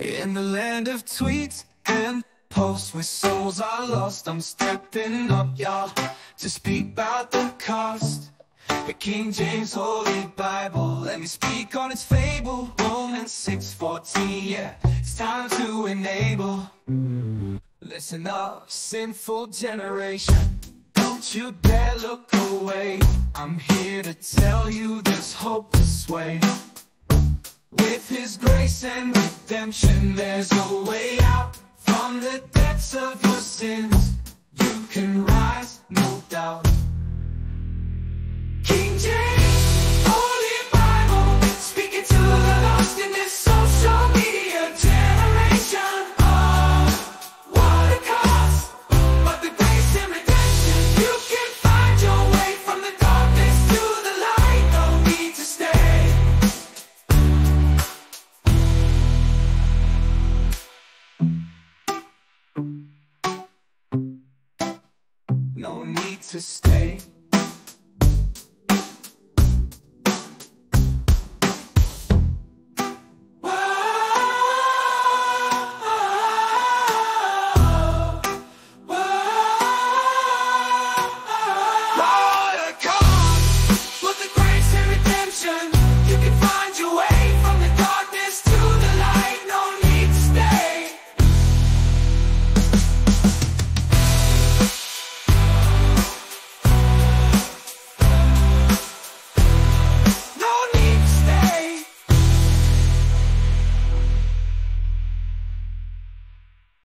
In the land of tweets and posts where souls are lost, I'm stepping up, y'all, to speak about the cost. The King James Holy Bible, let me speak on its fable. Romans 6:14, yeah, it's time to enable. Listen up, sinful generation. Don't you dare look away. I'm here to tell you there's hope this way. His grace and redemption, there's a way out from the depths of your sins. To stay.